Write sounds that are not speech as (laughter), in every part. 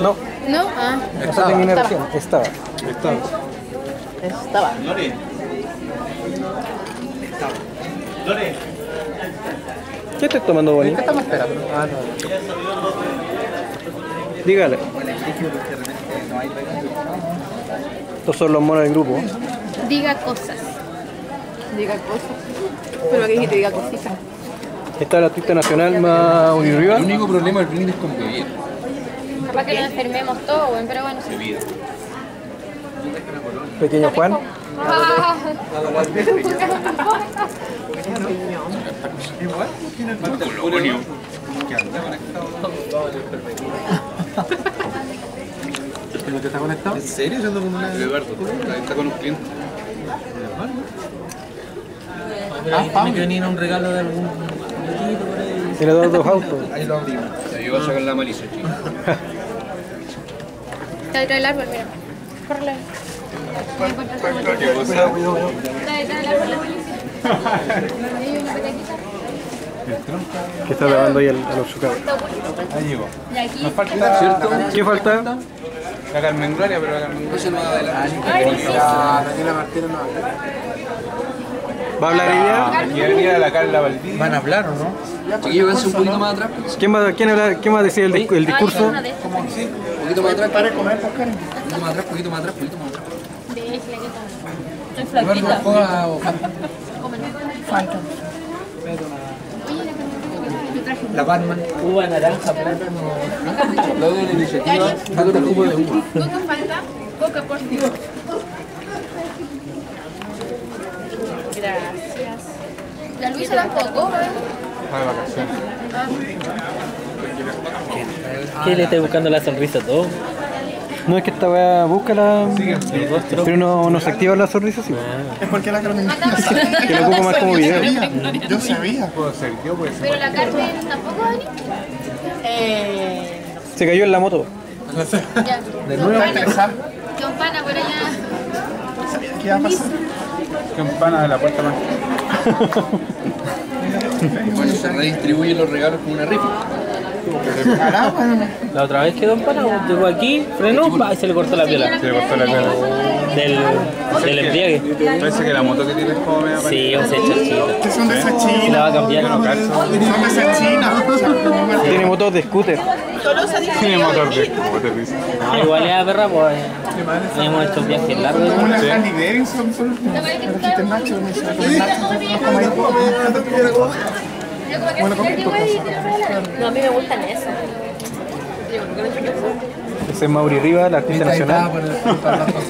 No, ¿No? Ah, terminé recién. Estaba. estaba. Lore. Lore. ¿Qué estás tomando, Bonnie? ¿Qué estamos esperando? Ah, no. Dígale. Estos son los monos del grupo. Diga cosas. Diga cosas. Pero que dijiste, diga cositas. Esta es la artista nacional más unirriba. El único problema del brindis con bebida. Capaz que nos enfermemos todos, bueno, pero bueno. sí. Pequeño Juan. Ah, Polonio. ¿Pero que está conectado? ¿En serio? Yo ando con una... Eduardo, ahí está con un cliente. Ah, Pablo. que venía un regalo de algún ahí. Tiene dos, dos autos. Ahí lo abrimos. Se iba a sacar la malicia, chico. (laughs) Está detrás del árbol, mira. Córrele. ¿Qué cosa? Está detrás del árbol la. Que está grabando ahí al, a los chucados. Ahí llegó. Y. Nos falta, ¿cierto? ¿Qué falta? La Carmen Gloria, pero la Carmen Gloria. No se va sí, sí. La Daniela Martínez no habla. ¿Va a hablar ella? Aquí venía la Carla Valdivia. ¿Van a hablar o no? Chiquillo, véanse un poquito más atrás. pues. ¿Quién va, quién habla- quién va a decir el, el discurso? Un poquito más atrás. Para comer, pues, Karen. Un poquito más atrás, poquito más atrás, poquito más atrás. Estoy flaquita. Oye, la Batman. Uva, naranja, plátano. Lo de la iniciativa. Va con el jugo de uva. Coca falta. Coca por ti. Gracias. La Luisa tampoco, ¿eh? Ah, de vacaciones. ¿Qué le estoy buscando la sonrisa a todo? No es que esta weá busca la. Pero no, no se activa la sonrisa, sí. Es porque la Carmen Que lo ocupo más como video. Yo sabía. Puedo ser yo, puede ser. Pero la Carmen tampoco, Dani. Eh. Se cayó en la moto. De nuevo empezar. Campana por allá. ¿Qué va a pasar? Campana de la puerta más. Bueno, se redistribuyen los regalos con una rifa. La otra vez quedó empanado, llegó aquí, frenó y se le cortó la piola. Se le cortó la cara. Del, del embriague. Parece que la moto que tienes como media Sí, un chachito. que son de esas Se la chinas. va a cambiar. Son de esas chinas. Tiene motor de scooter. Tiene motor de scooter, dice. No, igual es perra, pues. eh, Hemos hecho viajes largos. Bueno, regalan. No, a mí me gustan esas. Ese es Mauri Riva, la artista nacional.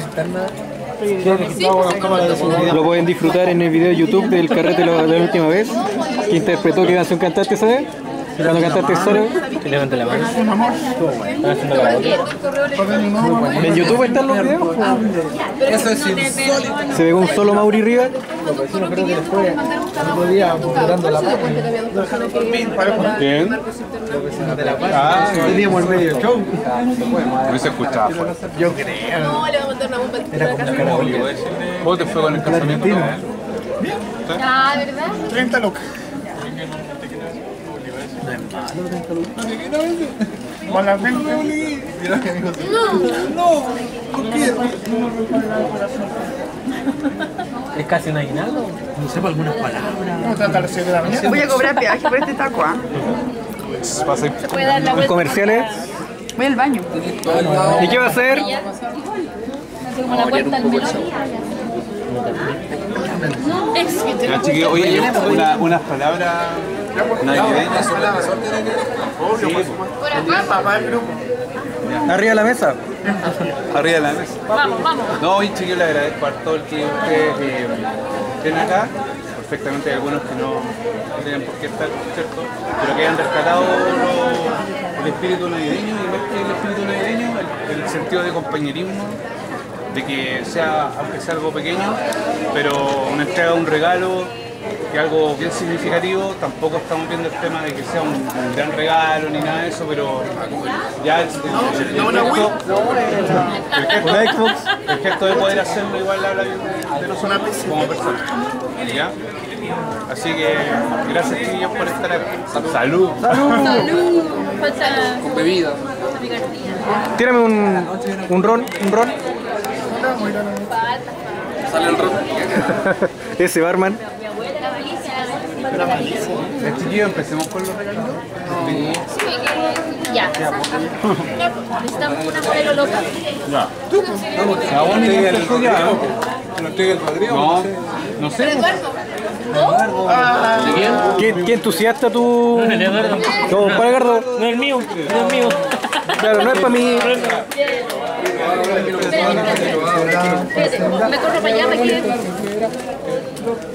internas. Lo pueden disfrutar en el video de YouTube del carrete de la última vez. Que interpretó que canción cantaste, ¿sabes? Cuando cantaste solo. Que levante la mano. En YouTube están los videos. Eso es insólito. Se ve un solo Mauri Riva. ¿Quién? Ah, teníamos el medio show. No hubiese escuchado. Yo creo. No, le voy a mandar una bomba Era como Carolina. ¿Vos te fue con el casamiento? Ah, ¿verdad? 30 lucas. Con la 20. Mira que dijo. No, ¿por qué? Es casi un aguinaldo. No sé por algunas palabras. ¿Cómo trata a las 7 de la mañana? Voy a cobrar peaje por este taco, ¿ah? Pasa y- Se puede dar la Los vuelta. comerciales. Voy al baño. ¿Y qué va a hacer? Así como la vuelta al melón. Ya, chiquillos, oye, yo una, unas palabras navideñas. Por acá. Papá del grupo. Arriba de la mesa. Arriba de la mesa. Vamos, vamos. No, hoy chiquillos le agradezco a todo el que ustedes eh, estén acá. Perfectamente hay algunos que no, no tienen por qué estar, ¿cierto? Pero que hayan rescatado lo- el espíritu navideño y más que el espíritu navideño, el, el sentido de compañerismo, de que sea, aunque sea algo pequeño, pero una entrega, un regalo, que algo bien significativo, tampoco estamos viendo el tema de que sea un, un gran regalo ni nada de eso, pero ya el, el- el- el gesto, el gesto- Una Xbox. el gesto de poder hacerlo igual habla de nosotros como personas. ¿Ya? Así que gracias chiquillos por estar aquí. Salud. Salud. Falta. Con bebida. Tírame un, un ron, un ron. Sale el rock. (laughs) Ese barman. Ya, chiquillos, empecemos con los regalitos. Ya. Necesitamos una modelo loca. Ah, bueno, y el rodeo. ¿No estoy el? No, no sé. ¿Qué, qué entusiasta tú? El Eduardo. No, para Gardo. No es mío, no es mío. Claro, no es para mí. Me corro para allá, me quiero.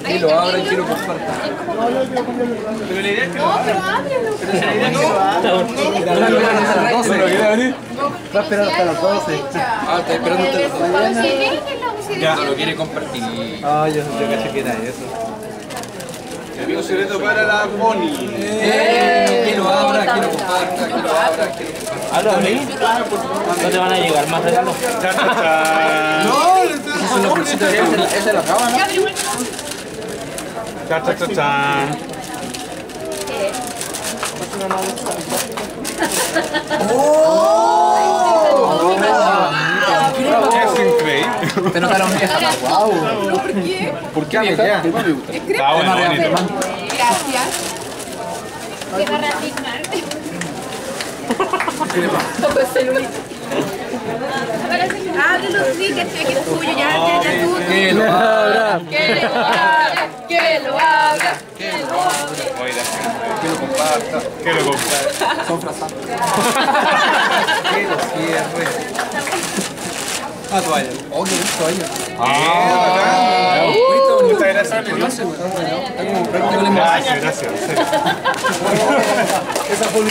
Ahí lo abra y quiero No, pero ábrelo. Va a esperar hasta las 12. Ah, está esperando hasta las 12. Ya. lo quiere compartir. Ah, yo, caché que era eso. Mi amigo secreto para la Bonnie. Que lo abra, que lo comparta, que lo abra, que lo comparta. ¿Hablo a mí? No te van a llegar más regalos. Cha, cha, cha. No, esa es de la cama, ¿no? Cha, cha, cha, cha. Es increíble. Te notaron Wow. ¿Por qué? vieja? Ah, bueno, bonito. Gracias. Que va a reafirmar. De celulitis. Ábrelo, sí, que tuyo, ya, ya, ya, tú. Que lo abra, Que lo abra, que lo abra, que lo abra. Oiga, que lo comparta. que lo compré. Son. (laughs) Que lo cierre. (laughs) Ah, toalla. Oh, qué toalla. Ah, Muchas gracias. Gracias, gracias. Esa fue.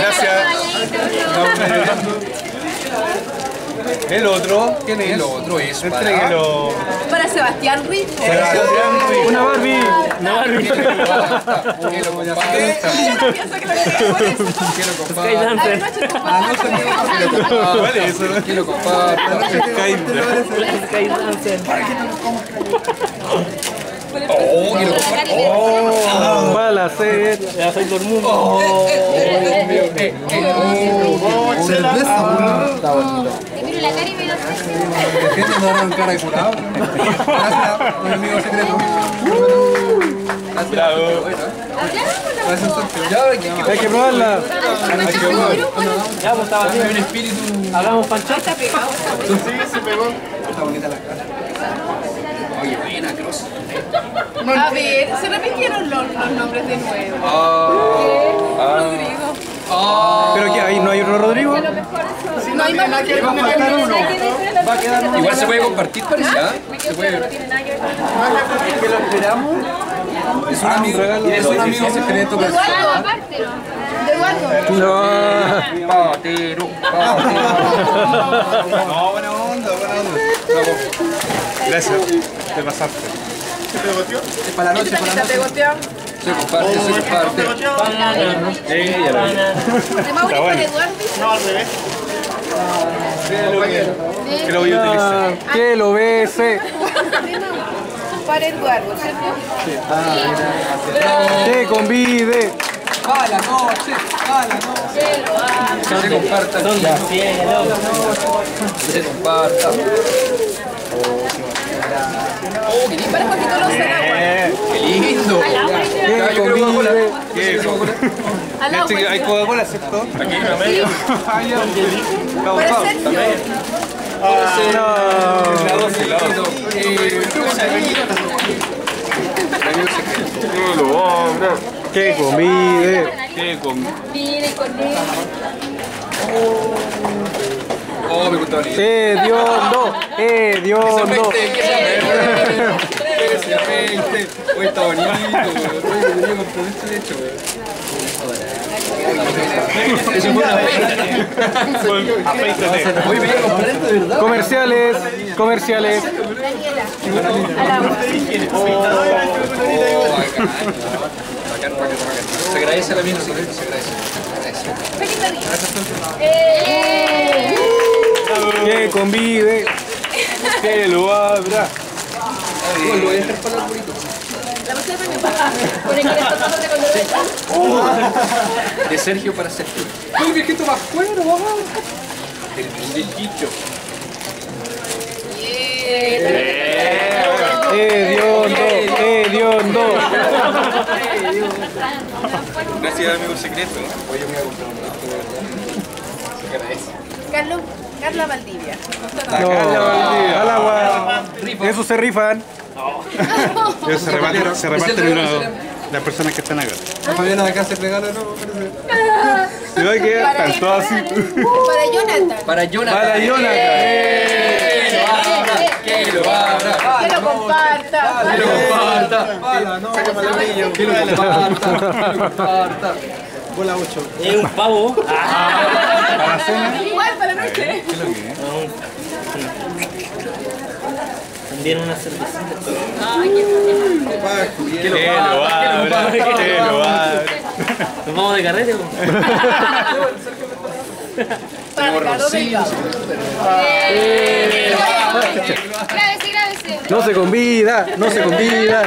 Gracias. El otro, ¿quién es? El otro es para... Entréguelo. Para Sebastián Rico. Una Barbie. No, Barbie. Que lo comparte. Pienso que lo quería por eso. Que lo Sky comparta. Dancer. Ah, no sé ¿Cuál es eso? Que lo comparta. Sky Dancer. Oh, que lo. Ya soy todo el mundo. Está bonito. La cara y me lo cara de curado. Gracias, mi amigo secreto. Gracias. Gracias, Sergio. Ya. Hay que probarla. Ya, pues estaba Hay un bien. espíritu. Hagamos panchata. Está bonita la cara. Oye, buena, Cross. A ver, se repitieron los, los nombres de nuevo. Ah, Rodrigo. Pero que ahí no hay otro Rodrigo. No hay más que va a faltar uno. Igual se puede compartir, parece, ¿ah? Se puede. que lo esperamos. Es un amigo, es un amigo secreto. Eduardo, aparte, ¿no? Eduardo. No. Patero, patero. No, buena onda, buena onda. Gracias, te pasaste. Es para la noche, para la Te noche. Se comparte, se comparte. Lo vi. De Mauri con Eduardo. Que lo voy a utilizar. Ah, Que lo bese. Para Eduardo, ¿cierto? Que convide. A la noche, a la noche. Que se comparta. Son. Que se comparta. Oh, qué lindo. Para Lozano. Qué lindo. Que Ya, yo quiero ¿Qué? Al lado, Este, ¿Hay Coca-Cola, cierto? Aquí, Ah, ya. Para. No. La la. Eh, secreto. Que convide. ¿Qué con Miren con él. Oh, me gustó bonito. Hediondo. Hediondo. Que se afeite, que se afeite. Uy, está bonito, güey. Uy, me dio compromiso de hecho, güey. Eso fue una. Comerciales. Comerciales. Se agradece al amigo secreto, se agradece. Se agradece. Que convide. Que lo abra. Voy a dejar para el arbolito. La también que color De Sergio para Sergio. ¡Uy, viejito más cuero! El viejito. Hediondo, hediondo. Gracias, amigo secreto. Oye, me voy a comprar un de verdad. Se agradece. Carlos, Carla Valdivia. No, al agua. Eso se rifan. Se reparten, se las personas que están acá. La Fabiana de acá ¿no? Se todos así. Para Jonathan. Para Jonathan. Para Jonathan. Que lo abra. Que lo comparta. Que lo comparta. Que lo comparta. Que lo comparta. Bola 8. Es un pavo. Para la noche. También una cervecita. Que lo Que lo abra. abra, que lo abra. (laughs) Nos vamos de carrete. (laughs) Grábese, grábese. No se convida, no se convida.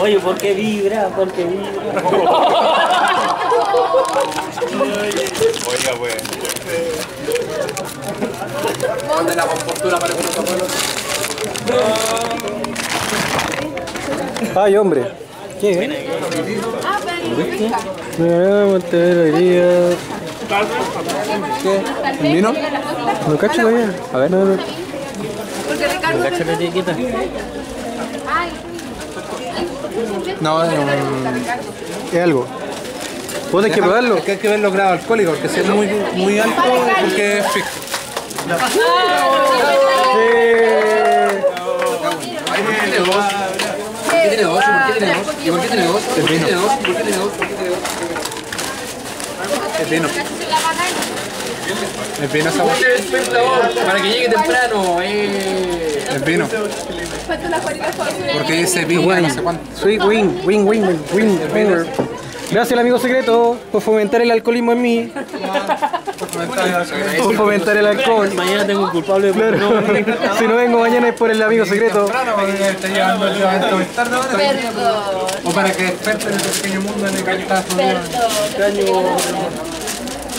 Oye, ¿por qué vibra? ¿Por qué vibra? (laughs) Oiga, pues. Manda la compostura para que los abuelos. Ay, hombre. ¿Qué? Ah. Ah, Montevideo hoy día. ¿El vino? No cacho todavía. A ver, no, no. Porque Ricardo. Cacha la etiqueta. No, es un... Es algo. Vos tenés que probarlo. Hay que ver los grados alcohólicos, porque si es muy, muy alto, porque es fix. Eh, tiene dos? ¿Por qué tiene dos? ¿Y por qué tiene dos? ¿Y por qué tiene dos? ¿Y por qué tiene dos? ¿Y por qué tiene dos? Es vino. Es vino esa Para que llegue temprano. Eh. Es vino. Porque dice vino, no sé cuánto. Sweet wing, wing, wing, wing, wing, wing. Gracias al amigo secreto por fomentar el alcoholismo en mí. Por fomentar el alcohol. Mañana tengo un culpable. Claro. (laughs) Si no vengo mañana es por el amigo secreto. Perdón. O para que despierten el pequeño mundo en el que está Perdón.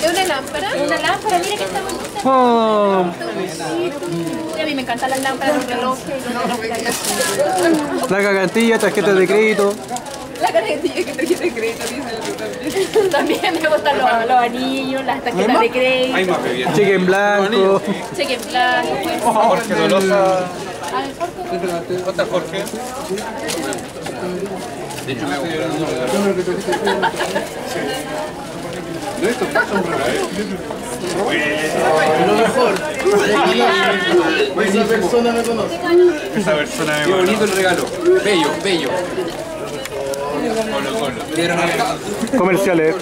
¿Es una lámpara? Una lámpara, mira que está bonita. Oh, a mí me encantan las lámparas, los relojes. la cagantilla, tarjetas de crédito. La carretilla que trajiste de crédito, dice el también. También me gustan los, los anillos, las tarjetas de Hay crédito, más bebidas. Cheque en blanco. cheque en blanco. Jorge Dolosa. Ay, Jorge. ¿Dónde está Jorge? Esa persona me Qué bonito el regalo. Bello, bello. Comerciales.